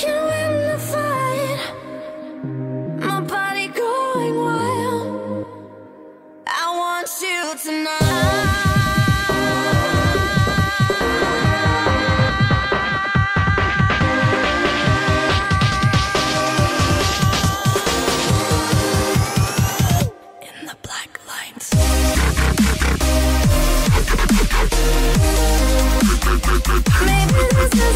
can win the fight. My body going wild. I want you tonight. Maybe this is